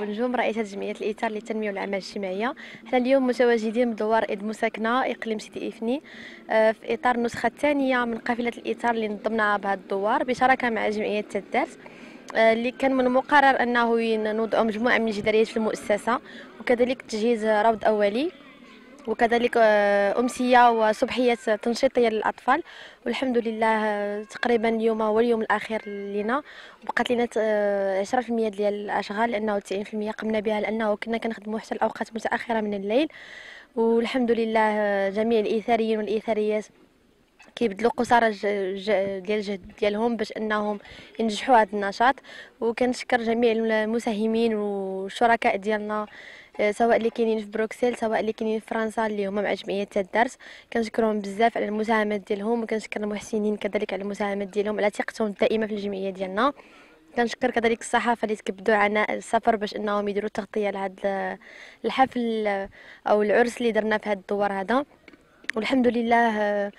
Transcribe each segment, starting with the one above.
بنجوم رئيسة جمعية الإيثار للتنمية والأعمال الاجتماعية. حنا اليوم متواجدين بدوار إيد مساكنة إقليم سيدي إفني. آه، في إطار النسخة الثانية من قافلة الإيثار اللي نظمناها بهذا الدوار بشراكة مع جمعية تدات آه، اللي كان من المقرر أنه نوضع مجموعة من الجداريات في المؤسسة وكذلك تجهيز روض أولي. وكذلك آه، أمسية وصبحية تنشيطية للأطفال والحمد لله آه، تقريبا اليوم هو اليوم الأخير لنا. بقات لنا 10% آه، ديال الأشغال لأنه 90% قمنا بها لأنه كنا كنخدموا حتى الأوقات متأخرة من الليل. والحمد لله جميع الإيثاريين والإيثاريات كيبذلوا قصارى ديال الجهد ديالهم باش أنهم ينجحوا هذا النشاط. وكنشكر جميع المساهمين والشركاء ديالنا سواء اللي كاينين في بروكسل سواء اللي كاينين في فرنسا اللي هما مع جمعية الدرس. كنشكرهم بزاف على المساهمات ديالهم وكنشكر المحسنين كذلك على المساهمات ديالهم على ثقتهم الدائمة في الجمعية ديالنا. كنشكر كذلك الصحافة اللي تكبدوا عنا السفر باش إنهم يديروا تغطية لهذا الحفل أو العرس اللي درنا في هذا الدوار هذا. والحمد لله آه،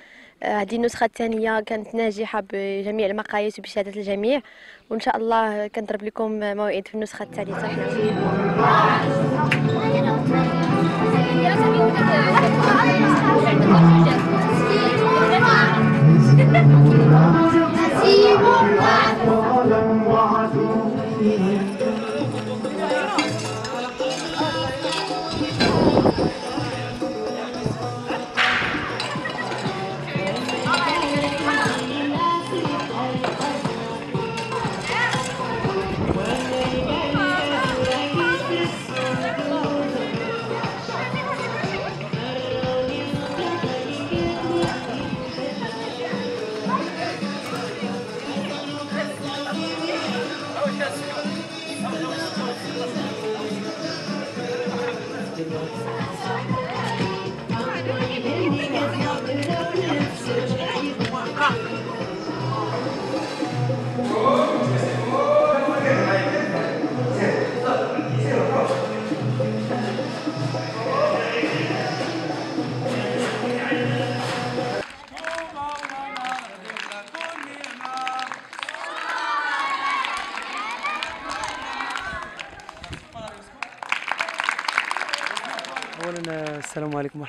هذه النسخة الثانية كانت ناجحة بجميع المقاييس وبشهادة الجميع. وإن شاء الله كنضرب لكم موعد في النسخة الثالثة. حنا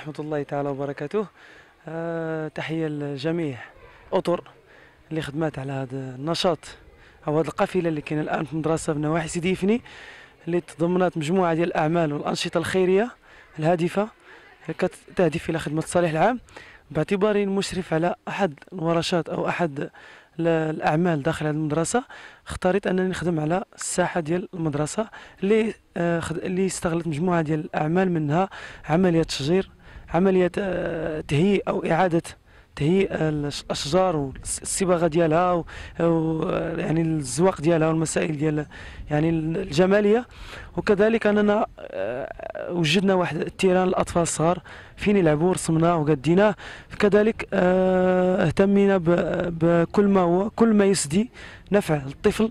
ورحمة الله تعالى وبركاته. أه تحية للجميع أطر اللي خدمات على هذا النشاط أو هذه القافلة اللي كاينة الآن في المدرسة بنواحي سيدي فني اللي تضمنات مجموعة ديال الأعمال والأنشطة الخيرية الهادفة كتهدف إلى خدمة الصالح العام. باعتباري المشرف على أحد الورشات أو أحد الأعمال داخل هذه المدرسة اختاريت أنني نخدم على الساحة ديال المدرسة اللي آه اللي استغلت مجموعة ديال الأعمال منها عملية تشجير عملية آه تهيئ أو إعادة تهيئ الأشجار والصباغه ديالها ويعني الزواق ديالها والمسائل ديال يعني الجمالية. وكذلك أننا آه، وجدنا واحد التيران للأطفال الصغار فين يلعبوا رسمناه وقديناه كذلك آه، اهتمينا بكل ما هو كل ما يسدي نفع للطفل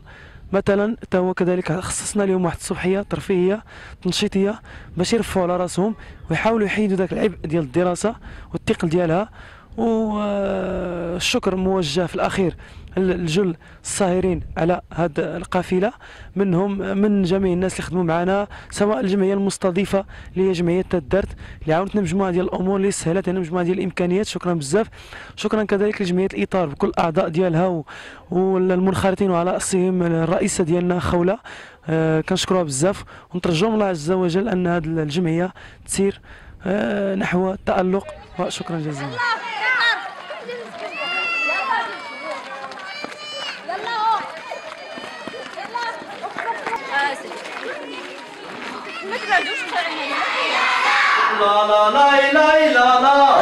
مثلا حتى هو كذلك خصصنا لهم واحد الصبحية ترفيهية تنشيطية باش يرفعوا على رأسهم ويحاولوا يحيدوا ذاك العبء ديال الدراسة والثقل ديالها. والشكر موجه في الأخير الجل الساهرين على هذه القافلة. منهم من جميع الناس اللي خدموا معنا سواء الجمعية المستضيفة اللي هي جمعية تدرت اللي عاونتنا مجموعة ديال الأمور اللي سهلت لنا مجموعة ديال الإمكانيات. شكرا بزاف. شكرا كذلك لجمعية الإطار بكل الاعضاء ديالها والمنخرطين وعلى رأسهم الرئيسة ديالنا خولة. آه كنشكروها بزاف. ونترجو من الله عز وجل أن هذه الجمعية تسير آه، نحو التألق وشكرا جزيلا لا لا لا لا لا.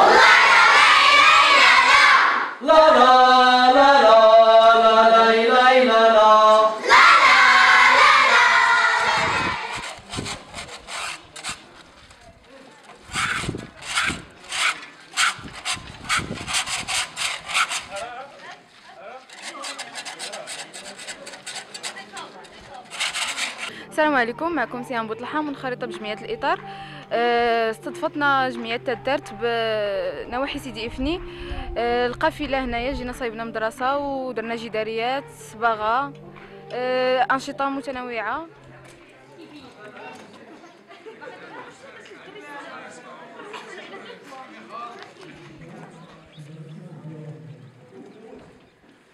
السلام عليكم معكم سيام بوطلحة منخرطه بجمعية الإطار أه، استضفتنا جمعية تدرت بنواحي سيدي إفني أه، القافلة هنايا جينا صايبنا مدرسة ودرنا جداريات صباغة أه، أنشطة متنوعة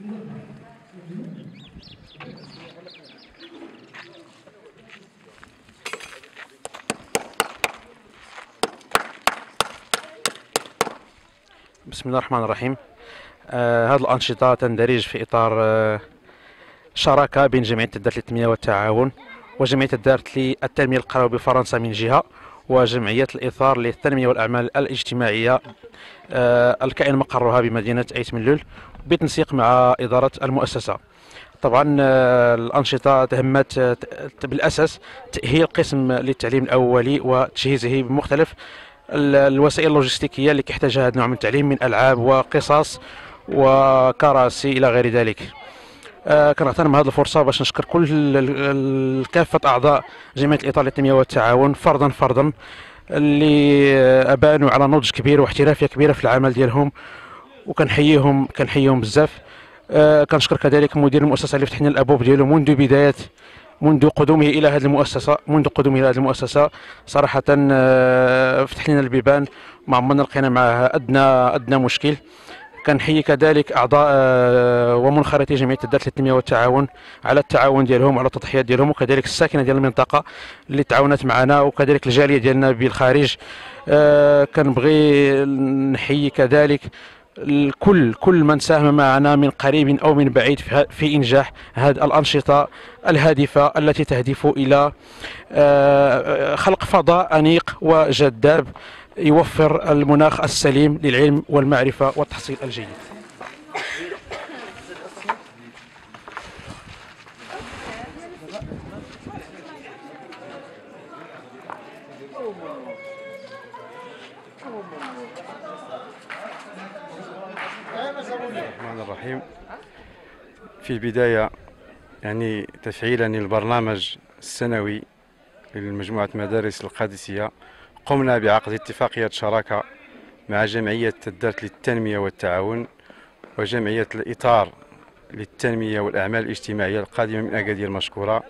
Thank you. بسم الله الرحمن الرحيم. آه هذه الأنشطة تندرج في إطار آه شراكة بين جمعية الدار للتنمية والتعاون وجمعية الدار للتنمية القروية بفرنسا من جهة وجمعية الإطار للتنمية والأعمال الاجتماعية. آه الكائن مقرها بمدينة أيت ملول بتنسيق مع إدارة المؤسسة. طبعا آه، الأنشطة تهمت آه، بالأساس تأهيل قسم للتعليم الأولي وتجهيزه بمختلف الوسائل اللوجستيكية اللي كيحتاجها هذا النوع من التعليم من ألعاب وقصص وكراسي إلى غير ذلك. آه كنغتنم هذه الفرصة باش نشكر كل كافه أعضاء جمعيه الإطار للتنميه والتعاون فردا فردا اللي أبانوا على نضج كبير واحترافية كبيرة في العمل ديالهم وكنحييهم كنحييهم بزاف. آه كنشكر كذلك مدير المؤسسة اللي فتح لنا الأبواب ديالو منذ بداية منذ قدومه إلى هذه المؤسسة منذ قدومه إلى هذه المؤسسة صراحة آه، فتح لنا البيبان ما عمرنا لقينا معها أدنى أدنى مشكل. كنحيي كذلك أعضاء آه، ومنخرطي جمعية الدار للتنمية والتعاون على التعاون ديالهم وعلى التضحيات ديالهم وكذلك الساكنة ديال المنطقة اللي تعاونت معنا وكذلك الجالية ديالنا بالخارج. آه، كنبغي نحيي كذلك الكل كل من ساهم معنا من قريب أو من بعيد في, إنجاح هذه الأنشطة الهادفة التي تهدف إلى آه، خلق فضاء أنيق وجذاب يوفر المناخ السليم للعلم والمعرفة والتحصيل الجيد. الرحمن الرحيم في البداية يعني تفعيلا للبرنامج السنوي لمجموعة مدارس القادسية. قمنا بعقد اتفاقية شراكة مع جمعية الدرت للتنمية والتعاون وجمعية الإطار للتنمية والأعمال الاجتماعية القادمة من أكادير المشكورة.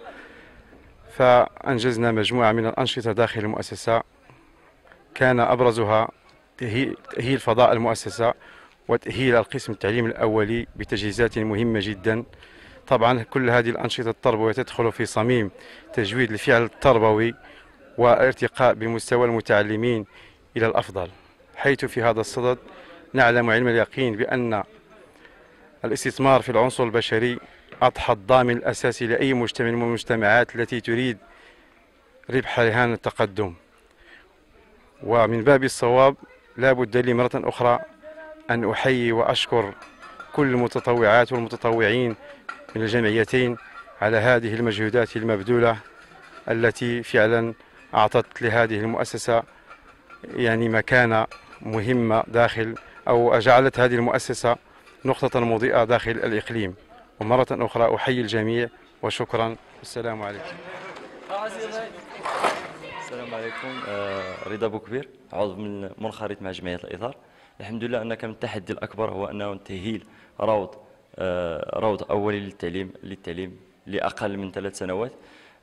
فأنجزنا مجموعة من الأنشطة داخل المؤسسة. كان أبرزها تأهيل فضاء المؤسسة. وتأهيل القسم التعليم الأولي بتجهيزات مهمة جدا. طبعا كل هذه الأنشطة التربوية تدخل في صميم تجويد الفعل التربوي وارتقاء بمستوى المتعلمين إلى الأفضل. حيث في هذا الصدد نعلم علم اليقين بأن الاستثمار في العنصر البشري أضحى الضامن الأساسي لأي مجتمع من المجتمعات التي تريد ربح رهان التقدم. ومن باب الصواب لا بد لي مرة أخرى أن أحيي وأشكر كل المتطوعات والمتطوعين من الجمعيتين على هذه المجهودات المبذولة التي فعلا أعطت لهذه المؤسسة يعني مكانة مهمة داخل أو جعلت هذه المؤسسة نقطة مضيئة داخل الإقليم. ومرة أخرى أحيي الجميع وشكرا. والسلام عليكم. السلام عليكم. آه، رضا بوكبير عضو من منخرط مع جمعية الإطار. الحمد لله أن كان التحدي الأكبر هو أنه تأهيل روض آه، روض أولي للتعليم للتعليم لأقل من ثلاث سنوات.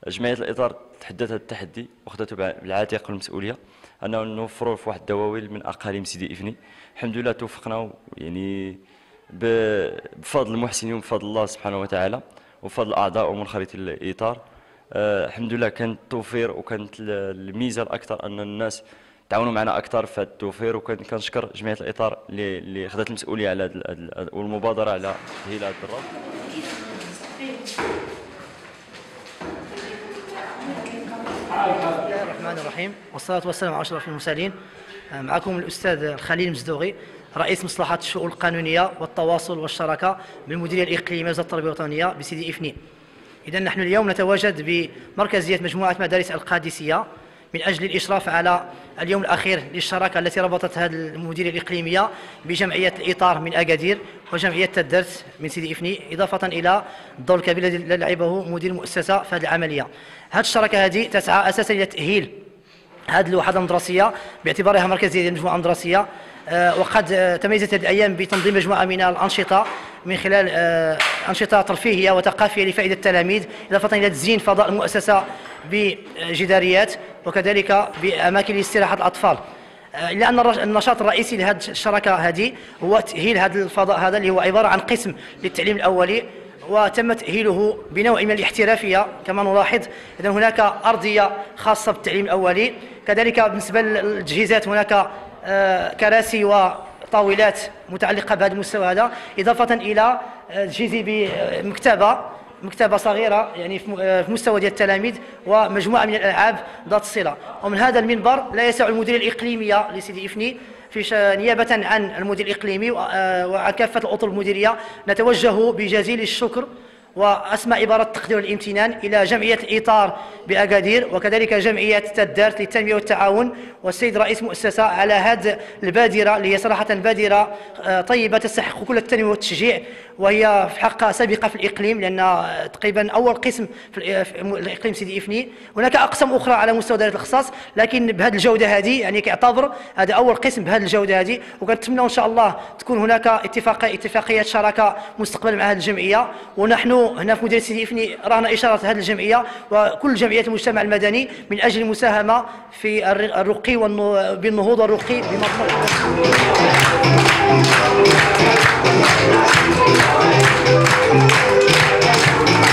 جمعية الإطار تحدث هذا التحدي وأخذته بع- بالعاتق والمسؤولية أنه نوفروا في واحد الدواوين من أقاليم سيدي إفني. الحمد لله توفقنا يعني بفضل المحسنين وبفضل الله سبحانه وتعالى وبفضل أعضاء ومنخرطي الإطار. آه، الحمد لله كان التوفير وكانت ال- الميزة الأكثر أن الناس تعاونوا معنا أكثر. في هذا التوفير وكان كنشكر جمعية الإطار اللي اللي خذت المسؤولية على هذا ال- هذا- والمبادرة على تأهيل هذا الدراب بسم الله الرحمن الرحيم. والصلاة والسلام على أشرف المرسلين. معكم الأستاذ خليل مزدوغي رئيس مصلحة الشؤون القانونية والتواصل والشراكة بالمديرية الإقليمية وزارة التربية الوطنية بسيدي إفني. إذا نحن اليوم نتواجد بمركزية مجموعة مدارس القادسية من أجل الإشراف على اليوم الأخير للشراكة التي ربطت هذه المديرية الإقليمية بجمعية الإطار من أكادير وجمعية تدرس من سيدي إفني إضافة إلى الدور الكبير الذي لعبه مدير المؤسسة في هذه العملية. هذه الشراكة هذه تسعى أساسا إلى تأهيل هذه الوحدة المدرسية باعتبارها مركزية ديال المجموعة المدرسية. وقد آه، تميزت هذه الأيام بتنظيم مجموعة من الأنشطة من خلال آه، أنشطة ترفيهية وثقافية لفائدة التلاميذ إضافة إلى تزيين فضاء المؤسسة بجداريات وكذلك بأماكن لاستراحة الأطفال. إلا أن النشاط الرئيسي لهذه الشراكة هذه هو تاهيل هذا الفضاء هذا اللي هو عبارة عن قسم للتعليم الأولي وتم تأهيله بنوع من الاحترافية كما نلاحظ. إذا هناك أرضية خاصة بالتعليم الأولي. كذلك بالنسبة للتجهيزات هناك آه، كراسي وطاولات متعلقة بهذا المستوى هذا إضافة إلى تجهيزي بمكتبة مكتبة صغيرة يعني في مستوى ديال التلاميذ ومجموعة من الألعاب ذات الصلة ومن هذا المنبر لا يسع المديرية الإقليمية لسيدي إفني في نيابة عن المدير الإقليمي آه، وعن كافة الأطر المديرية. نتوجه بجزيل الشكر وأسمى عبارة التقدير والامتنان إلى جمعية الإطار بأكادير وكذلك جمعية تدارت للتنمية والتعاون. والسيد رئيس مؤسسة على هذه البادرة اللي هي صراحة بادرة آه، طيبة تستحق كل التنمية والتشجيع. وهي في حقها سابقة في الإقليم لأن تقريبا أول قسم في الإقليم سيدي إفني. هناك أقسام أخرى على مستوى دائرة الاختصاص لكن بهذه الجودة هذه يعني كيعتبر هذا أول قسم بهذه الجودة هذه. وكنتمنى إن شاء الله تكون هناك اتفاقية اتفاقية شراكة مستقبلا مع هذه الجمعية. ونحن هنا في مديرية سيدي إفني رأنا إشارة هذه الجمعية وكل جمعيات المجتمع المدني من أجل المساهمة في الرقي بالنهوض والرقي بمضمون 감사합니다.